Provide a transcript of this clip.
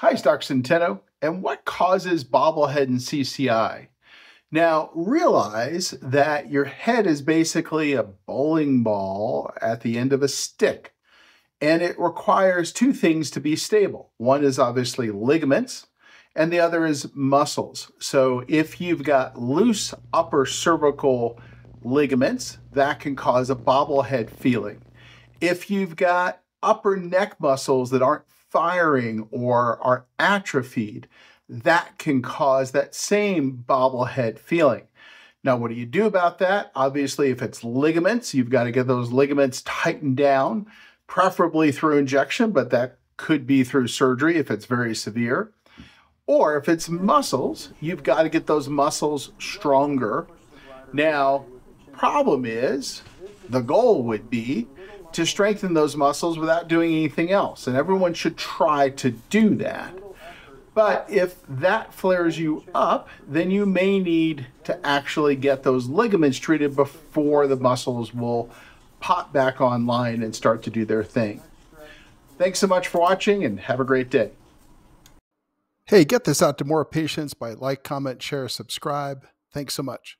Hi, it's Dr. Centeno. And what causes bobblehead and CCI? Now, realize that your head is basically a bowling ball at the end of a stick, and it requires two things to be stable. One is obviously ligaments, and the other is muscles. So, if you've got loose upper cervical ligaments, that can cause a bobblehead feeling. If you've got upper neck muscles that aren't firing or are atrophied, that can cause that same bobblehead feeling. Now, what do you do about that? Obviously, if it's ligaments, you've got to get those ligaments tightened down, preferably through injection, but that could be through surgery if it's very severe. Or if it's muscles, you've got to get those muscles stronger. Now, problem is, the goal would be to strengthen those muscles without doing anything else. And everyone should try to do that. But if that flares you up, then you may need to actually get those ligaments treated before the muscles will pop back online and start to do their thing. Thanks so much for watching and have a great day. Hey, get this out to more patients by like, comment, share, subscribe. Thanks so much.